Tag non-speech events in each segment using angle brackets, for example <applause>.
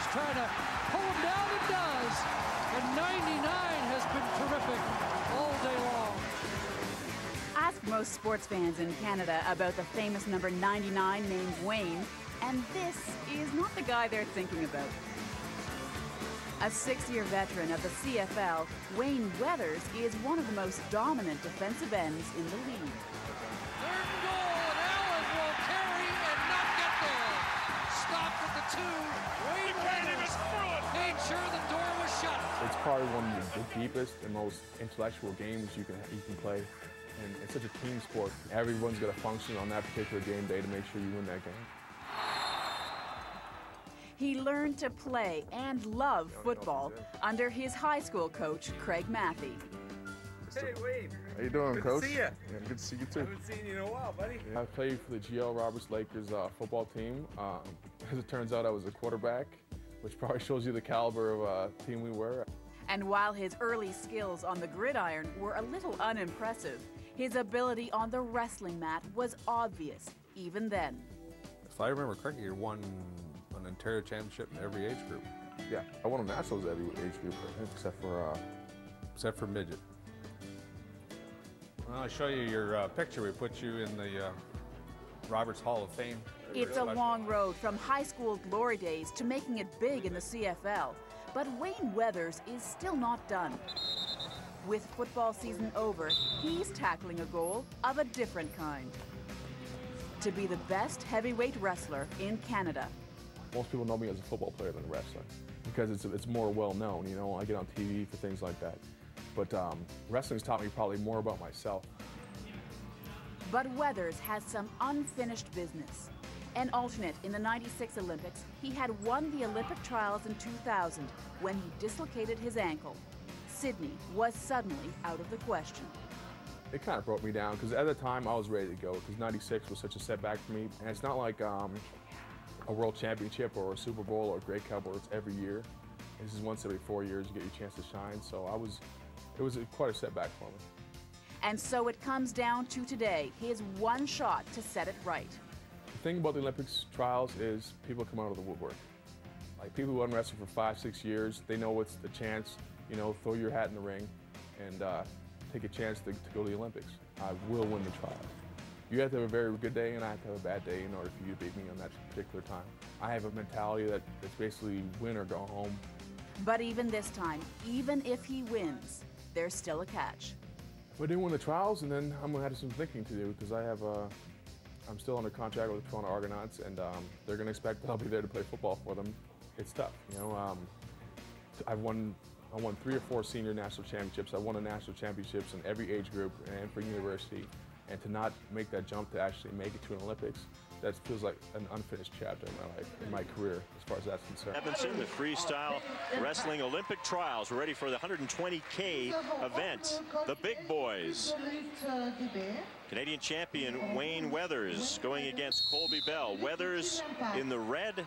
Weathers trying to pull him down and does. And 99 has been terrific all day long. Ask most sports fans in Canada about the famous number 99 named Wayne, and this is not the guy they're thinking about. A six-year veteran of the CFL, Wayne Weathers is one of the most dominant defensive ends in the league. Third and goal, and Allen will carry and not get there. Stopped at the two. Wayne Weathers made sure the door was shut. It's probably one of the deepest and most intellectual games you can you can play. And it's such a team sport. Everyone's got to function on that particular game day to make sure you win that game. He learned to play and love football under his high school coach, Craig Matthey. Hey, Wayne. How you doing, Good Coach? to see you. Yeah, good to see you too. Haven't seen you in a while, buddy. I played for the GL Roberts Lakers uh, football team. Um, <laughs> as it turns out, I was a quarterback, which probably shows you the caliber of uh, team we were. And while his early skills on the gridiron were a little unimpressive, his ability on the wrestling mat was obvious, even then. If I remember correctly, you won an Ontario championship in every age group, Yeah, I won a nationals every age group, except for uh, except for midget. Well, I'll show you your uh, picture. We put you in the uh, Roberts Hall of Fame. It's a long road from high school glory days to making it big in the CFL, but Wayne Weathers is still not done. With football season over, he's tackling a goal of a different kind. To be the best heavyweight wrestler in Canada. most people know me as a football player than a wrestler because it's, it's more well known. You know, I get on TV for things like that. But um, wrestling's taught me probably more about myself. But Weathers has some unfinished business. An alternate in the 96 Olympics, he had won the Olympic trials in 2000 when he dislocated his ankle. Sydney was suddenly out of the question. It kind of broke me down because at the time I was ready to go because 96 was such a setback for me. And it's not like um, a world championship or a Super Bowl or a Grey Cup where it's every year. This is once every four years you get your chance to shine. So I was, it was a, quite a setback for me. And so it comes down to today, his one shot to set it right. The thing about the Olympics trials is people come out of the woodwork. Like people who unwrestled for five, six years, they know it's the chance, you know, throw your hat in the ring and uh, take a chance to, to go to the Olympics. I will win the trials. You have to have a very good day and I have to have a bad day in order for you to beat me on that particular time. I have a mentality that it's basically win or go home. But even this time, even if he wins, there's still a catch. If I didn't win the trials, and then I'm gonna have some thinking to do because I have, uh, I'm still under contract with the Toronto Argonauts, and um, they're gonna expect that I'll be there to play football for them. It's tough, you know. Um, I've won, I won three or four senior national championships. I won the national championships in every age group and for university, and to not make that jump to actually make it to an Olympics, that feels like an unfinished chapter in my life, in my career, as far as that's concerned. Evanson, the freestyle wrestling Olympic trials. We're ready for the 120K event. The big boys. Canadian champion Wayne Weathers going against Colbie Bell. Weathers in the red,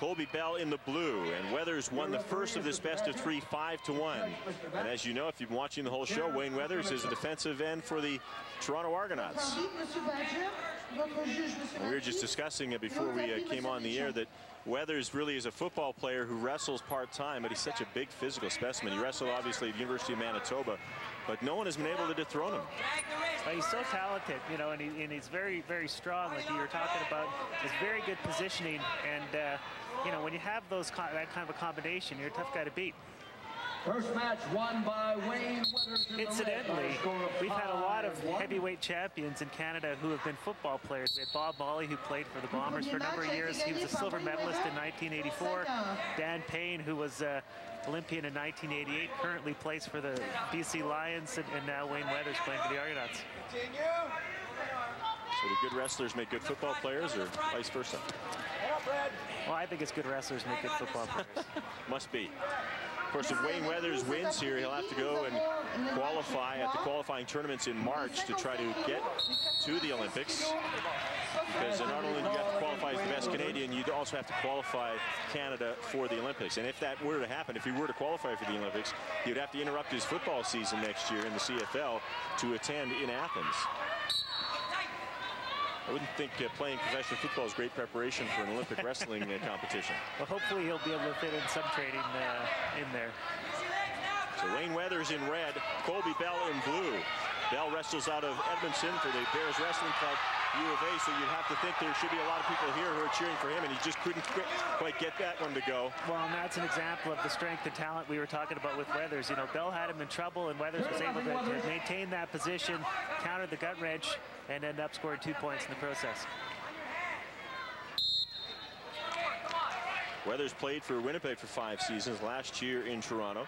Colbie Bell in the blue. And Weathers won the first of this best of three, five to one. And as you know, if you've been watching the whole show, Wayne Weathers is a defensive end for the Toronto Argonauts. We were just discussing it before we uh, came on the air that Weathers really is a football player who wrestles part-time, but he's such a big physical specimen. He wrestled obviously at the University of Manitoba, but no one has been able to dethrone him. Well, he's so talented, you know, and, he, and he's very, very strong, like you were talking about. His very good positioning, and uh, you know, when you have those that kind of a combination, you're a tough guy to beat. First match won by Wayne Weathers. Incidentally, red by a score of we've had a lot of heavyweight champions in Canada who have been football players. We had Bob Molle, who played for the Bombers for a number of years. He was a silver medalist in 1984. Dan Payne, who was uh, Olympian in 1988, currently plays for the BC Lions, and, and now Wayne Weathers playing for the Argonauts. So the good wrestlers make good football players or vice versa? Well, I think it's good wrestlers make good football players. <laughs> Must be. Of course, if Wayne Weathers wins here, he'll have to go and qualify at the qualifying tournaments in March to try to get to the Olympics. Because not only do you have to qualify as the best Canadian, you also have to qualify Canada for the Olympics. And if that were to happen, if he were to qualify for the Olympics, he would have to interrupt his football season next year in the CFL to attend in Athens. I wouldn't think uh, playing professional football is great preparation for an Olympic <laughs> wrestling uh, competition. Well, hopefully he'll be able to fit in some training uh, in there. So Wayne Weathers in red, Colbie Bell in blue. Bell wrestles out of Edmonton for the Bears Wrestling Club, U of A, so you'd have to think there should be a lot of people here who are cheering for him, and he just couldn't quite get that one to go. Well, and that's an example of the strength and talent we were talking about with Weathers. You know, Bell had him in trouble, and Weathers was able to, to maintain that position, counter the gut wrench, and end up scoring two points in the process. Weathers played for Winnipeg for five seasons, last year in Toronto.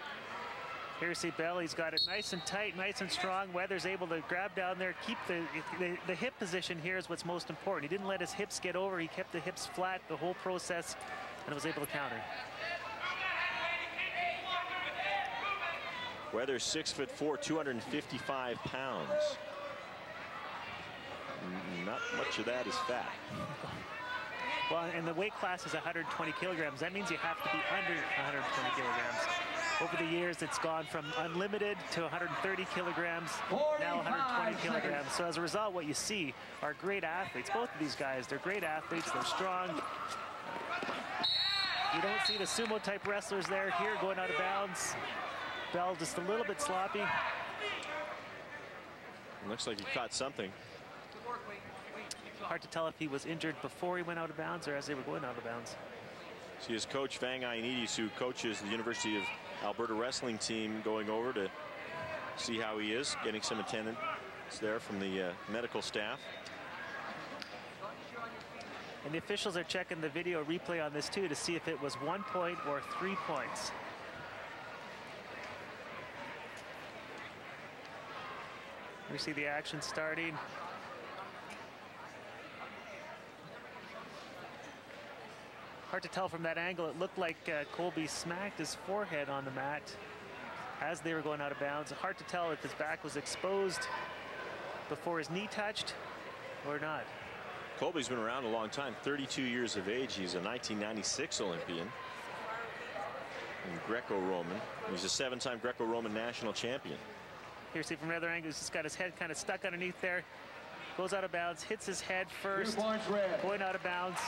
See Bell, he's got it nice and tight, nice and strong. Weathers able to grab down there, keep the, the, the hip position here is what's most important. He didn't let his hips get over, he kept the hips flat the whole process and was able to counter. Weathers six foot four, 255 pounds. Not much of that is fat. Well, and the weight class is 120 kilograms. That means you have to be under 120 kilograms. Over the years, it's gone from unlimited to 130 kilograms, now 120 kilograms. So as a result, what you see are great athletes. Both of these guys, they're great athletes. They're strong. You don't see the sumo type wrestlers there here going out of bounds. Bell just a little bit sloppy. It looks like he caught something. Hard to tell if he was injured before he went out of bounds or as they were going out of bounds. See his coach Vang Ioannidis, who coaches the University of Alberta wrestling team going over to see how he is, getting some attendance there from the uh, medical staff. And the officials are checking the video replay on this too to see if it was one point or three points. We see the action starting. Hard to tell from that angle. It looked like uh, Colbie smacked his forehead on the mat as they were going out of bounds. Hard to tell if his back was exposed before his knee touched or not. Colbie's been around a long time, 32 years of age. He's a 1996 Olympian in Greco-Roman. He's a seven-time Greco-Roman national champion. Here, see from another angle, he's just got his head kind of stuck underneath there. Goes out of bounds, hits his head first, going out of bounds.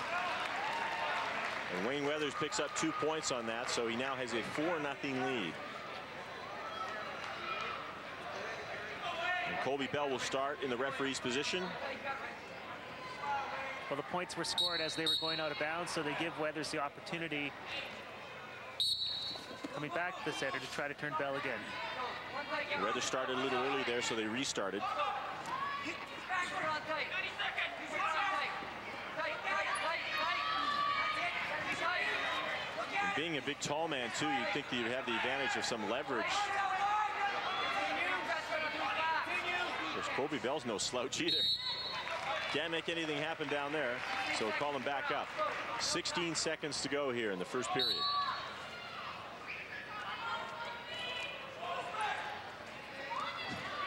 And Wayne Weathers picks up two points on that, so he now has a 4-0 lead. And Colbie Bell will start in the referee's position. Well, the points were scored as they were going out of bounds, so they give Weathers the opportunity coming back to the center to try to turn Bell again. Weathers started a little early there, so they restarted. Being a big tall man too, you'd think that you'd have the advantage of some leverage. Of course, Colbie Bell's no slouch either. Can't make anything happen down there, so call him back up. 16 seconds to go here in the first period.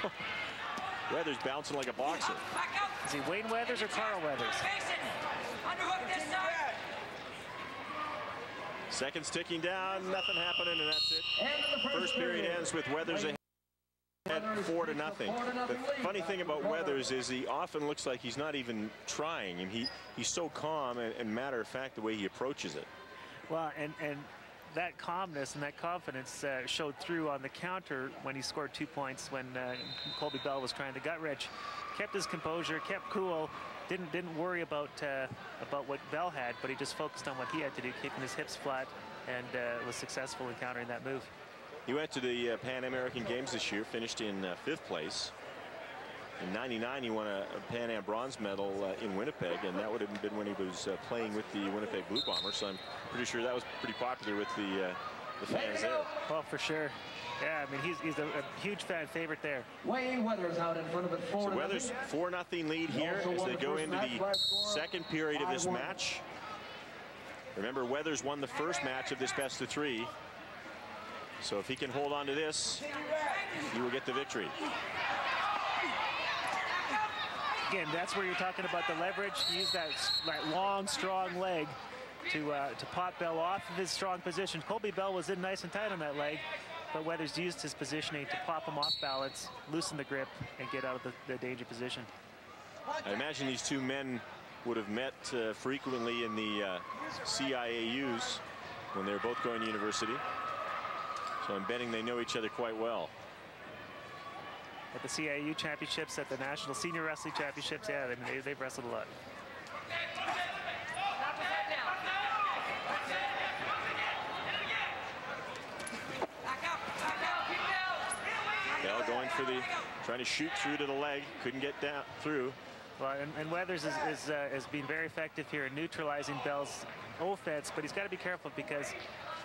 <laughs> Weathers bouncing like a boxer. Is he Wayne Weathers or Carl Weathers? Seconds ticking down, nothing happening, and that's it. First period ends with Weathers ahead four to nothing. The funny thing about Weathers is he often looks like he's not even trying, and he he's so calm and, and matter of fact the way he approaches it. Well, and and that calmness and that confidence uh, showed through on the counter when he scored two points when uh, Colbie Bell was trying to gut wrench. Kept his composure, kept cool, didn't didn't worry about uh, about what Bell had, but he just focused on what he had to do, keeping his hips flat, and uh, was successful in countering that move. He went to the uh, Pan American Games this year, finished in uh, fifth place. In 99, he won a, a Pan Am bronze medal uh, in Winnipeg, and that would have been when he was uh, playing with the Winnipeg Blue Bombers. So I'm pretty sure that was pretty popular with the, the fans there. Well, for sure. Yeah, I mean, he's, he's a, a, huge fan favorite there. Wayne Weathers out in front of it. Four so Weathers 4 nothing lead here as they go into the second period of this match. Remember, Weathers won the first match of this best of three. So if he can hold on to this, he will get the victory. Again, that's where you're talking about the leverage. Use that, that long, strong leg to uh, to pop Bell off of his strong position. Colbie Bell was in nice and tight on that leg but Weathers used his positioning to pop him off balance, loosen the grip, and get out of the, the danger position. I imagine these two men would have met uh, frequently in the uh, CIAUs when they were both going to university. So I'm betting they know each other quite well. At the CIAU championships, at the National Senior Wrestling Championships, yeah, I they, they've wrestled a lot. Bell going for the, trying to shoot through to the leg, couldn't get down through. Well, and, and Weathers is, is, uh, has been very effective here in neutralizing Bell's offense, but he's got to be careful because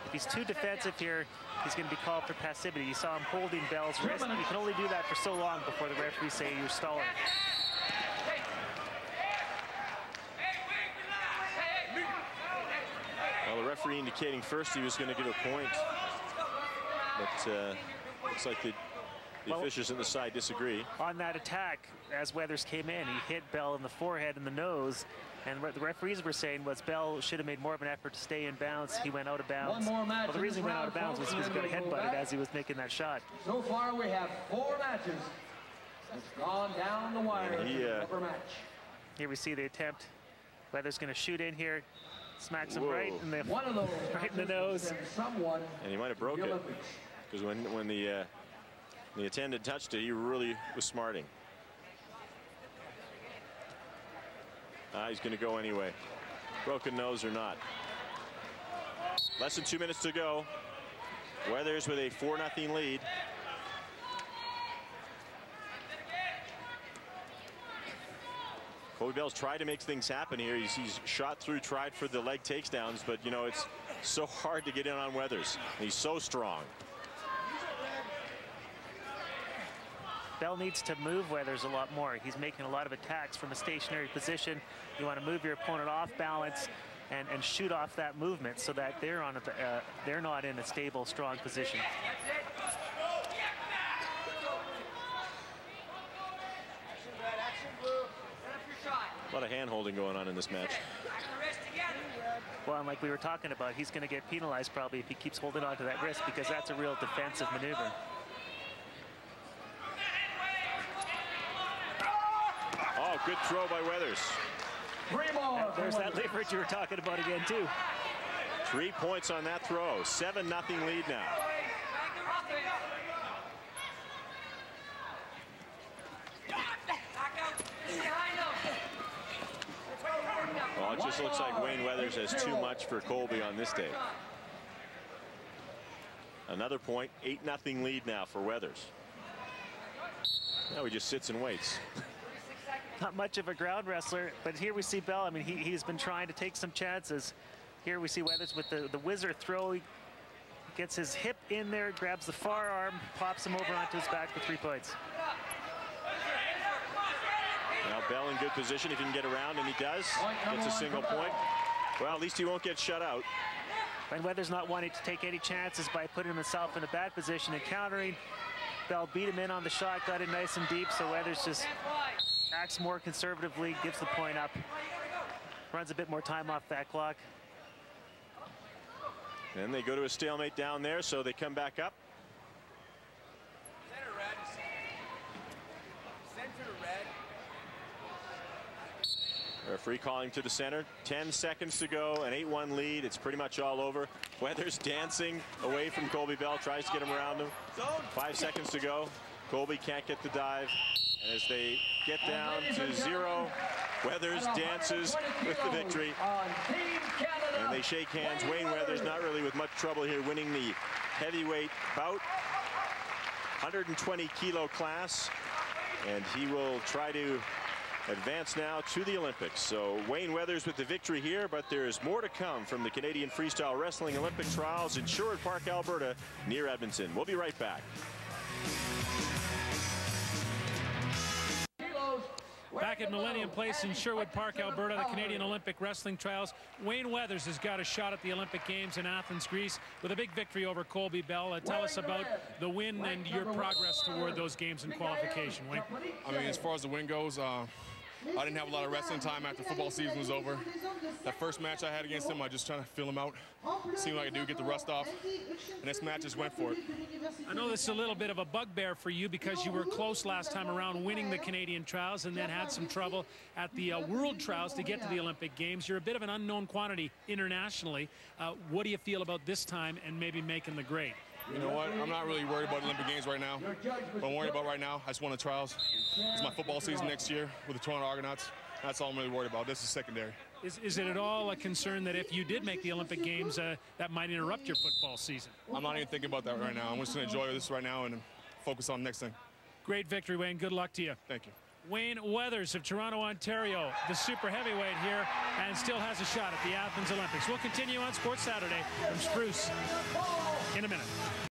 if he's too defensive here, he's going to be called for passivity. You saw him holding Bell's wrist. You can only do that for so long before the referee say you're stalling. Well, the referee indicating first he was going to give a point, but uh, looks like the the well, officials on the side disagree. On that attack, as Weathers came in, he hit Bell in the forehead and the nose. And what the referees were saying was Bell should have made more of an effort to stay in bounds. He went out of bounds. One more match well, the reason he went out of bounds was he was going to headbutt it as he was making that shot. So far, we have four matches. It's gone down the wire. He, uh, match. Here we see the attempt. Weathers going to shoot in here. Smacks him right in the One of those <laughs> right in the nose. And he might have broke it because when when the uh, the attendant touched it. He really was smarting. Ah, he's going to go anyway. Broken nose or not. Less than two minutes to go. Weathers with a 4-0 lead. Colbie Bell's tried to make things happen here. He's, he's, shot through, tried for the leg takedowns, but, you know, it's so hard to get in on Weathers. He's so strong. Bell needs to move Weathers a lot more. He's making a lot of attacks from a stationary position. You want to move your opponent off balance and, and shoot off that movement so that they're on a, uh, they're not in a stable, strong position. A lot of hand-holding going on in this match. Well, and like we were talking about, he's going to get penalized probably if he keeps holding on to that wrist because that's a real defensive maneuver. Good throw by Weathers. There's that leverage you were talking about again, too. Three points on that throw. 7 nothing lead now. Well, it just looks like Wayne Weathers has too much for Colbie on this day. Another point, 8 nothing lead now for Weathers. Now he just sits and waits. <laughs> not much of a ground wrestler, but here we see Bell. I mean, he, he's been trying to take some chances. Here we see Weathers with the, the whizzer throw. He gets his hip in there, grabs the far arm, pops him over onto his back for three points. Now Bell in good position if he can get around, and he does. Gets a single point. Well, at least he won't get shut out. And Weathers not wanting to take any chances by putting himself in a bad position and countering. Bell beat him in on the shot, got it nice and deep, so Weathers just acts more conservatively, gives the point up, runs a bit more time off that clock. And they go to a stalemate down there, so they come back up. Center red. Center red. Referee calling to the center. 10 seconds to go, an 8-1 lead. It's pretty much all over. Weathers dancing away from Colbie Bell, tries to get him around him. Five seconds to go. Colbie can't get the dive. And as they get down to zero, Weathers dances with the victory. And they shake hands. Wayne Weathers not really with much trouble here winning the heavyweight bout. 120 kilo class. And he will try to advance now to the Olympics. So Wayne Weathers with the victory here, but there's more to come from the Canadian Freestyle Wrestling Olympic Trials in Sherwood Park, Alberta, near Edmonton. We'll be right back. Back at Millennium Place in Sherwood Park, Alberta, the Canadian Olympic Wrestling Trials. Wayne Weathers has got a shot at the Olympic Games in Athens, Greece, with a big victory over Colbie Bell. Uh, tell us about the win and your progress toward those games in qualification, Wayne. I mean, as far as the win goes, uh, I didn't have a lot of wrestling time after football season was over. That first match I had against him, I just trying to feel him out, see what I could do, get the rust off. And this match just went for it. I know this is a little bit of a bugbear for you because you were close last time around winning the Canadian trials and then had some trouble at the uh, World Trials to get to the Olympic Games. You're a bit of an unknown quantity internationally. Uh, what do you feel about this time and maybe making the grade? You know what? I'm not really worried about the Olympic Games right now. What I'm worried about right now, I just won the trials. It's my football season next year with the Toronto Argonauts. That's all I'm really worried about. This is secondary. Is, is it at all a concern that if you did make the Olympic Games, uh, that might interrupt your football season? I'm not even thinking about that right now. I'm just going to enjoy this right now and focus on the next thing. Great victory, Wayne. Good luck to you. Thank you. Wayne Weathers of Toronto, Ontario, the super heavyweight here, and still has a shot at the Athens Olympics. We'll continue on Sports Saturday from Spruce in a minute.